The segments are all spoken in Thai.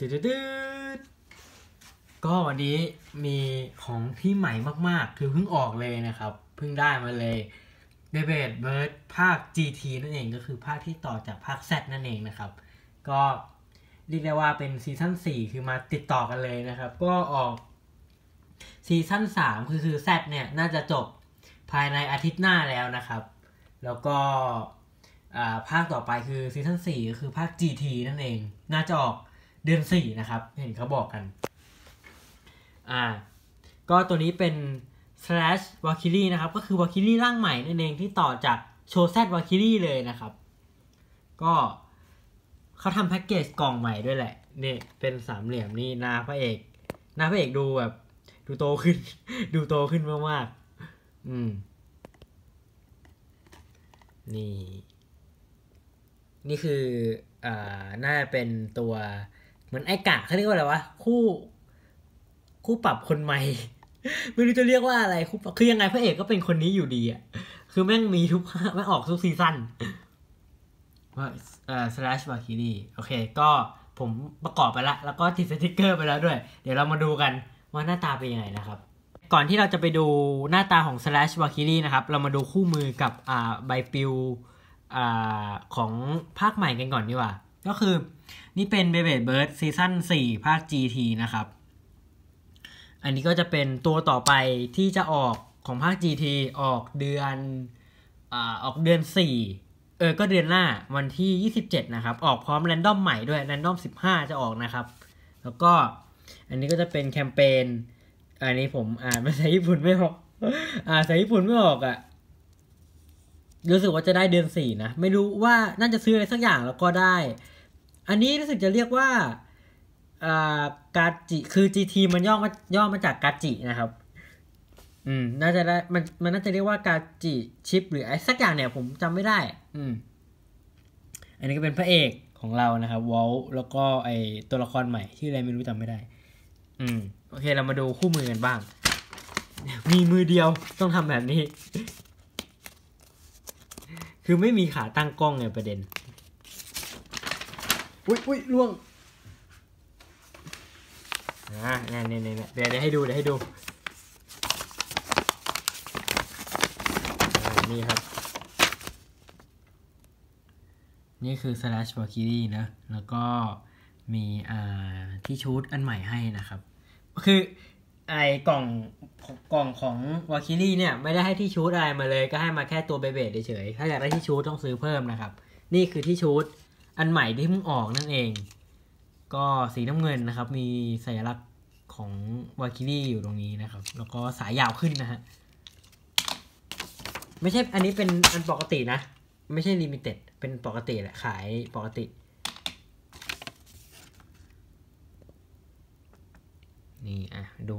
ดดดก็วันนี้มีของที่ใหม่มากๆ คือเพิ่งออกเลยนะครับ เพิ่งได้มาเลยเบเบดเบิร์ดภาค GT นั่นเองก็คือภาคที่ต่อจากภาค Z นั่นเองนะครับ ก็เรียกได้ว่าเป็นซีซั่น4 คือมาติดต่อกันเลยนะครับ ก็ออกซีซั่น3 คือคือ Z เนี่ยน่าจะจบภายในอาทิตย์หน้าแล้วนะครับ แล้วก็ภาคต่อไปคือซีซั่น4ก็คือภาค GT นั่นเอง น่าจะออก เดือน4นะครับ เห็นเขาบอกกัน อ่า ก็ตัวนี้เป็น slash w a k i r i นะครับ ก็คือ w a k i r i ร่างใหม่นั่นเองที่ต่อจากโชว์ Z w a k i r i เลยนะครับ ก็เขาทำแพ็กเกจกล่องใหม่ด้วยแหละนี่เป็นสามเหลี่ยมนี่หน้าพระเอกหน้าพระเอกดูแบบ ดูโตขึ้น ดูโตขึ้นมากๆอืม นี่ นี่คืออ่าน่าจะเป็นตัว เหมือนไอกะเขาเรียกว่าอะไรวะคู่ คู่ปรับคนใหม่ ไม่รู้จะเรียกว่าอะไรคู่ปรับคือยังไงพระเอกก็เป็นคนนี้อยู่ดีอะคือแม่งมีทุกไม่งออกทุกซีซั่นว่าเอ่อ slash w a k i r i โอเค ก็ผมประกอบไปละแล้วก็ติดสติกเกอร์ไปแล้วด้วย เดี๋ยวเรามาดูกันว่าหน้าตาเป็นยังไงนะครับ ก่อนที่เราจะไปดูหน้าตาของ slash w a k i r i นะครับ เรามาดูคู่มือกับอ่าใบปลิวอ่าของภาคใหม่กันก่อนดีกว่า ก็คือนี่เป็น b e b e Bird ซีซั่น4ภาค GT นะครับ อันนี้ก็จะเป็นตัวต่อไปที่จะออกของภาค GT ออกเดือนอ่าออกเดือน 4 เออ ก็เดือนหน้าวันที่ 27 นะครับ ออกพร้อมแรนดอมใหม่ด้วยแรนดอม 15 จะออกนะครับ แล้วก็อันนี้ก็จะเป็นแคมเปญ อันนี้ผมอ่านภาษาญี่ปุ่นไม่ออก อ่านภาษาญี่ปุ่นไม่ออกอะ่ะ รู้สึกว่าจะได้เดือนสี่นะ ไม่รู้ว่าน่าจะซื้ออะไรสักอย่างแล้วก็ได้ อันนี้รู้สึกจะเรียกว่าอากาจิคือ GT มันย่อมาย่อมาจากกาจินะครับ อืม น่าจะได้มันมันน่าจะเรียกว่ากาจิชิป หรือไอ้สักอย่างเนี่ยผมจำไม่ได้ อืม อันนี้ก็เป็นพระเอกของเรานะครับวอลแล้วก็ไอตัวละครใหม่ ชื่ออะไรไม่รู้จำไม่ได้ อืม โอเคเรามาดูคู่มือกันบ้าง มีมือเดียวต้องทำแบบนี้ คือไม่มีขาตั้งกล้องไงประเด็น อุ้ยอุ้ยล่วงอ่าเนี่ยเนี่ยเนี่ยเดี๋ยวเดี๋ยวให้ดูเดี๋ยวให้ดูนี่ครับ นี่คือ slash w a k i r i นะ แล้วก็มีอ่าที่ชูดอันใหม่ให้นะครับ คือไอ้กล่องกล่องของวาคิรี่เนี่ย ไม่ได้ให้ที่ชูดอะไรมาเลย ก็ให้มาแค่ตัวเบเบดเฉยๆถ้าอยากได้ที่ชูดต้องซื้อเพิ่มนะครับ นี่คือที่ชูด อันใหม่ที่เพิ่งออกนั่นเอง ก็สีน้ำเงินนะครับ มีสัญลักษณ์ของวาคิรี่อยู่ตรงนี้นะครับ แล้วก็สายยาวขึ้นนะฮะ ไม่ใช่อันนี้เป็นอันปกตินะ ไม่ใช่ limited เป็นปกติแหละ ขายปกติ นี่อะ ดู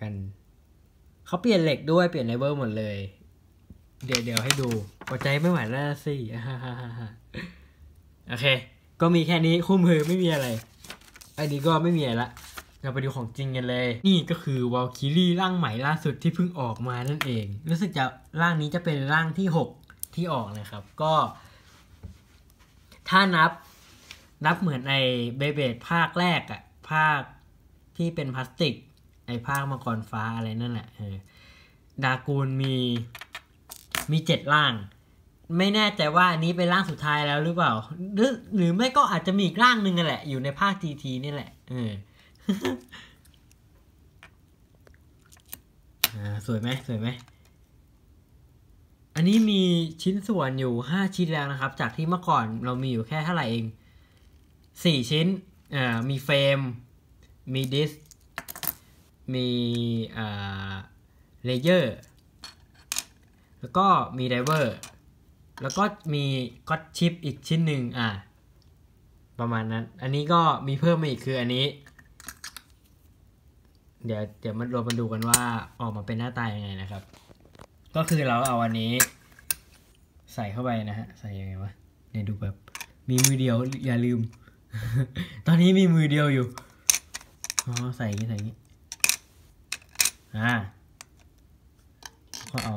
กัน เขาเปลี่ยนเหล็กด้วย เปลี่ยน layer หมดเลย เดี๋ยวเดี๋ยวให้ดูหัวใจไม่ไหวแล้วสิ โอเค ก็มีแค่นี้คู่มือไม่มีอะไรอันนี้ก็ไม่มีอะไรละเราไปดูของจริงกันเลย นี่ก็คือ Valkyrie ร่างใหม่ล่าสุดที่เพิ่งออกมานั่นเอง รู้สึกจะร่างนี้จะเป็นร่างที่หกที่ออกนะครับ ก็ ถ้านับนับเหมือนในเบเบดภาคแรกอะภาคที่เป็นพลาสติก ไอภาคมังกรฟ้าอะไรนั่นแหละเออดากูลมีมีเจ็ดร่าง ไม่แน่ใจว่าอันนี้เป็นร่างสุดท้ายแล้วหรือเปล่า หรือหรือไม่ก็อาจจะมีอีกร่างหนึ่งนั่นแหละ อยู่ในภาค GT นี่แหละเอออ่าสวยไหมสวยไหม อันนี้มีชิ้นส่วนอยู่ห้าชิ้นแล้วนะครับ จากที่เมื่อก่อนเรามีอยู่แค่เท่าไหร่เองสี่ชิ้นอ่ามี frame มี disc มีอ่า layer แล้วก็มี driver แล้วก็มี God Chip อีกชิ้นหนึ่งอ่าประมาณนั้น อันนี้ก็มีเพิ่มมาอีกคืออันนี้ เดี๋ยวเดี๋ยวมันรวมมาดูกันว่าออกมาเป็นหน้าตายังไงนะครับ ก็คือเราเอาอันนี้ ใส่เข้าไปนะฮะ ใส่ยังไงวะเนี่ยดูแบบ มีมือเดียวอย่าลืม ตอนนี้มีมือเดียวอยู่ อ๋อ ใส่อย่างนี้ใส่อย่างนี้ อ่า ก็เอา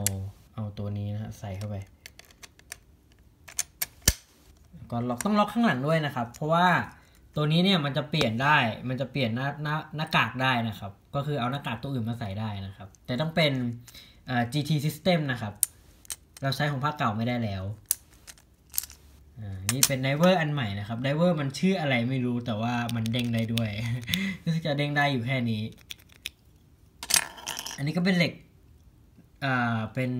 เอาตัวนี้นะฮะใส่เข้าไป ก็ล็อกต้องล็อกข้างหลังด้วยนะครับ เพราะว่าตัวนี้เนี่ยมันจะเปลี่ยนได้ มันจะเปลี่ยนหน้าหน้าหน้ากากได้นะครับ ก็คือเอาหน้ากากตัวอื่นมาใส่ได้นะครับ แต่ต้องเป็นเอ่อ GT System นะครับ เราใช้ของภาคเก่าไม่ได้แล้วอ่านี่เป็น driver อันใหม่นะครับ driver มันชื่ออะไรไม่รู้แต่ว่ามันเด้งได้ด้วยรู้สึกจะเด้งได้อยู่แค่นี้ อันนี้ก็เป็นเหล็กอ่าเป็น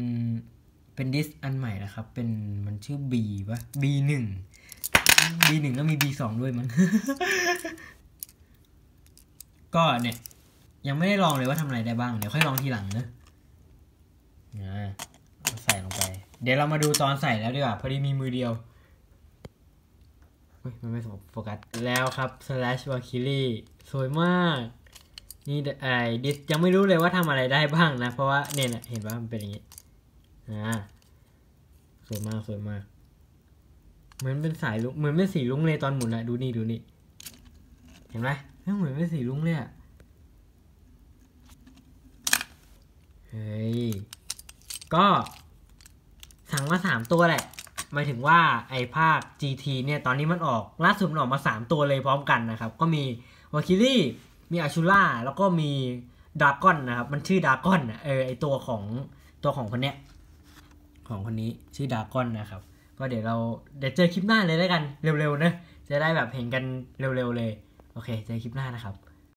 เป็น disc อันใหม่นะครับ เป็นมันชื่อ B ปะ B หนึ่ง B หนึ่งแล้วมีสองด้วยมั้ง ก็เนี่ย ยังไม่ได้ลองเลยว่าทำอะไรได้บ้าง เดี๋ยวค่อยลองทีหลังเนอะใส่ลงไป เดี๋ยวเรามาดูตอนใส่แล้วดีกว่า พอดีมีมือเดียวมันไม่โฟกัส แล้วครับ slash w a k i l i สวยมาก นี่ไอ้ดิสยังไม่รู้เลยว่าทำอะไรได้บ้างนะ เพราะว่าเนี่ยนะเห็นว่ามันเป็นอย่างนี้ อ่า สวยมาก สวยมาก เหมือนเป็นสายลุงเหมือนเป็นสีลุงเลยตอนหมุนอะดูนี่ดูนี่ เห็นไหมเฮ้ยเหมือนเป็นสีลุงเลยอะเฮ้ย ก็สั่งมาสามตัวแหละหมายถึงว่าไอ้ภาค GT เนี่ย ตอนนี้มันออกล่าสุดมันออกมาสามตัวเลยพร้อมกันนะครับ ก็มีวาคิลี่มีอาชูล่าแล้วก็มีดากอนนะครับ มันชื่อดากอนอะเออไอตัวของตัวของคนเนี้ย ของคนนี้ชื่อดากอนนะครับ ก็เดี๋ยวเราเดี๋ยวเจอคลิปหน้าเลยแล้วกันเร็วๆนะจะได้แบบเห็นกันเร็วๆเลย โอเค เจอคลิปหน้านะครับ